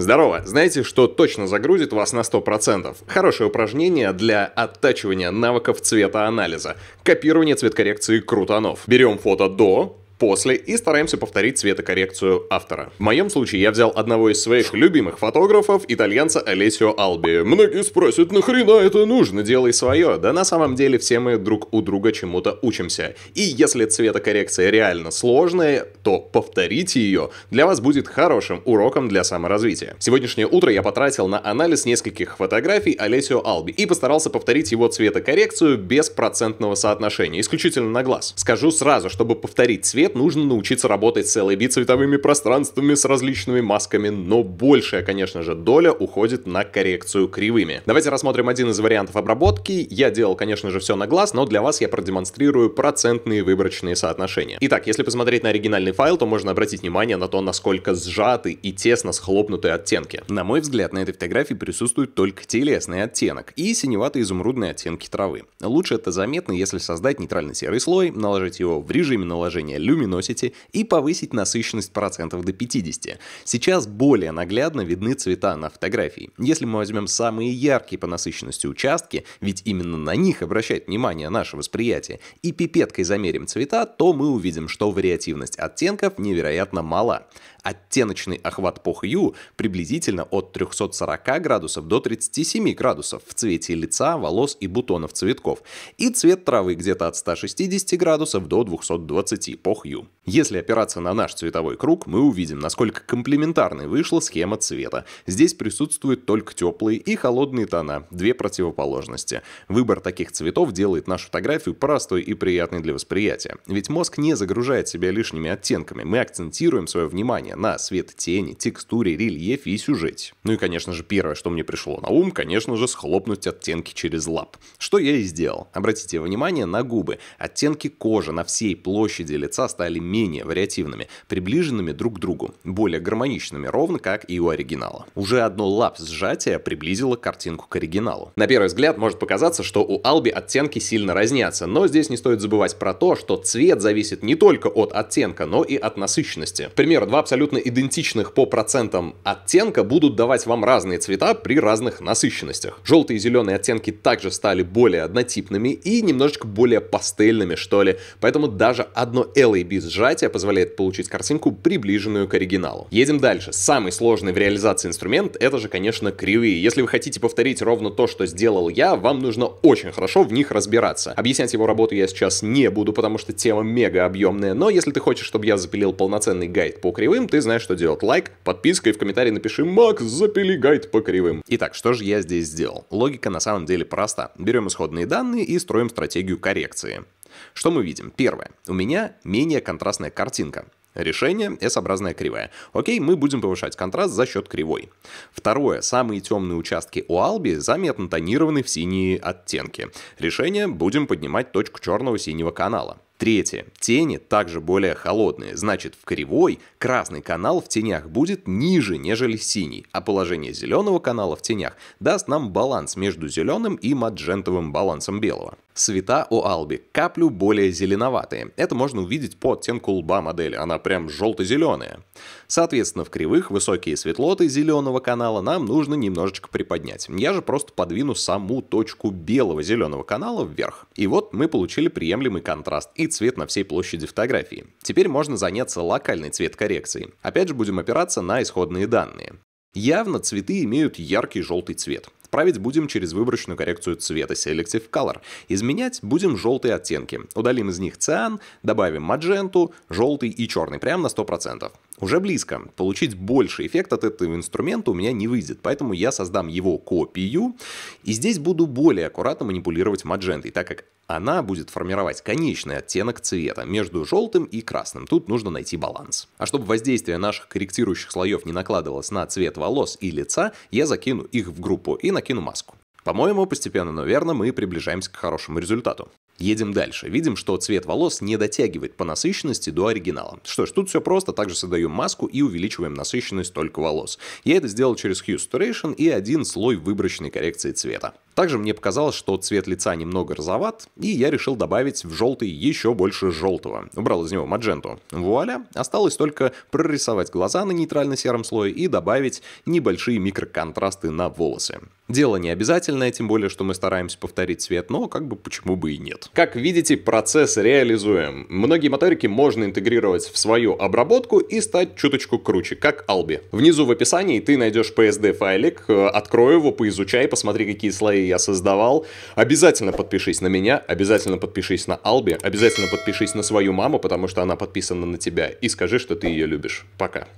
Здорово! Знаете, что точно загрузит вас на 100%? Хорошее упражнение для оттачивания навыков цветоанализа. Копирование цветкоррекции крутанов. Берем фото до, после и стараемся повторить цветокоррекцию автора. В моем случае я взял одного из своих любимых фотографов, итальянца Олесио Алби. Многие спросят, нахрена это нужно, делай свое. Да на самом деле все мы друг у друга чему-то учимся. И если цветокоррекция реально сложная, то повторите ее для вас будет хорошим уроком для саморазвития. Сегодняшнее утро я потратил на анализ нескольких фотографий Олесио Алби и постарался повторить его цветокоррекцию без процентного соотношения, исключительно на глаз. Скажу сразу, чтобы повторить цвет, лет нужно научиться работать с LED цветовыми пространствами, с различными масками, но большая, конечно же, доля уходит на коррекцию кривыми. Давайте рассмотрим один из вариантов обработки. Я делал, конечно же, все на глаз, но для вас я продемонстрирую процентные выборочные соотношения. Итак, если посмотреть на оригинальный файл, то можно обратить внимание на то, насколько сжаты и тесно схлопнуты оттенки. На мой взгляд, на этой фотографии присутствует только телесный оттенок и синевато-изумрудные оттенки травы. Лучше это заметно, если создать нейтральный серый слой, наложить его в режиме наложения люминесценции, Luminosity и повысить насыщенность процентов до 50. Сейчас более наглядно видны цвета на фотографии. Если мы возьмем самые яркие по насыщенности участки, ведь именно на них обращает внимание наше восприятие, и пипеткой замерим цвета, то мы увидим, что вариативность оттенков невероятно мала. Оттеночный охват по хью приблизительно от 340 градусов до 37 градусов в цвете лица, волос и бутонов цветков, и цвет травы где-то от 160 градусов до 220 по хью. Если опираться на наш цветовой круг, мы увидим, насколько комплементарной вышла схема цвета. Здесь присутствуют только теплые и холодные тона, две противоположности. Выбор таких цветов делает нашу фотографию простой и приятной для восприятия. Ведь мозг не загружает себя лишними оттенками, мы акцентируем свое внимание на свет тени, текстуре, рельефе и сюжете. Ну и, конечно же, первое, что мне пришло на ум, конечно же, схлопнуть оттенки через лап. Что я и сделал. Обратите внимание на губы. Оттенки кожи на всей площади лица стали менее вариативными, приближенными друг к другу, более гармоничными, ровно как и у оригинала. Уже одно лап сжатия приблизило картинку к оригиналу. На первый взгляд может показаться, что у Алби оттенки сильно разнятся, но здесь не стоит забывать про то, что цвет зависит не только от оттенка, но и от насыщенности. К примеру, два абсолютно идентичных по процентам оттенка будут давать вам разные цвета при разных насыщенностях. Желтые и зеленые оттенки также стали более однотипными и немножечко более пастельными, что ли, поэтому даже одно LAB сжатие сжатия позволяет получить картинку, приближенную к оригиналу. Едем дальше. Самый сложный в реализации инструмент это же, конечно, кривые. Если вы хотите повторить ровно то, что сделал я, вам нужно очень хорошо в них разбираться. Объяснять его работу я сейчас не буду, потому что тема мега объемная, но если ты хочешь, чтобы я запилил полноценный гайд по кривым, ты знаешь, что делать. Лайк, подписка и в комментарии напиши «Макс, запили гайд по кривым». Итак, что же я здесь сделал? Логика на самом деле проста. Берем исходные данные и строим стратегию коррекции. Что мы видим? Первое. У меня менее контрастная картинка. Решение – S-образная кривая. Окей, мы будем повышать контраст за счет кривой. Второе. Самые темные участки у Алби заметно тонированы в синие оттенки. Решение – будем поднимать точку черного синего канала. Третье. Тени также более холодные, значит в кривой красный канал в тенях будет ниже, нежели синий, а положение зеленого канала в тенях даст нам баланс между зеленым и маджентовым балансом белого. Цвета у Алби каплю более зеленоватые. Это можно увидеть по оттенку лба модели, она прям желто-зеленая. Соответственно, в кривых высокие светлоты зеленого канала нам нужно немножечко приподнять. Я же просто подвину саму точку белого зеленого канала вверх. И вот мы получили приемлемый контраст и цвет на всей площади фотографии. Теперь можно заняться локальной цветкоррекцией. Опять же будем опираться на исходные данные. Явно цветы имеют яркий желтый цвет. Править будем через выборочную коррекцию цвета Selective Color. Изменять будем желтые оттенки. Удалим из них циан, добавим мадженту, желтый и черный, прямо на 100%. Уже близко. Получить больше эффект от этого инструмента у меня не выйдет, поэтому я создам его копию, и здесь буду более аккуратно манипулировать маджентой, так как она будет формировать конечный оттенок цвета между желтым и красным. Тут нужно найти баланс. А чтобы воздействие наших корректирующих слоев не накладывалось на цвет волос и лица, я закину их в группу и накину маску. По-моему, постепенно, но верно, мы приближаемся к хорошему результату. Едем дальше. Видим, что цвет волос не дотягивает по насыщенности до оригинала. Что ж, тут все просто. Также создаем маску и увеличиваем насыщенность только волос. Я это сделал через Hue Saturation и один слой выборочной коррекции цвета. Также мне показалось, что цвет лица немного розоват, и я решил добавить в желтый еще больше желтого. Убрал из него мадженту. Вуаля! Осталось только прорисовать глаза на нейтрально-сером слое и добавить небольшие микроконтрасты на волосы. Дело не обязательное, тем более, что мы стараемся повторить цвет, но как бы почему бы и нет. Как видите, процесс реализуем. Многие моторики можно интегрировать в свою обработку и стать чуточку круче, как Albi. Внизу в описании ты найдешь PSD файлик, э, открой его, поизучай, посмотри, какие слои я создавал. Обязательно подпишись на меня, обязательно подпишись на Albi, обязательно подпишись на свою маму, потому что она подписана на тебя, и скажи, что ты ее любишь. Пока.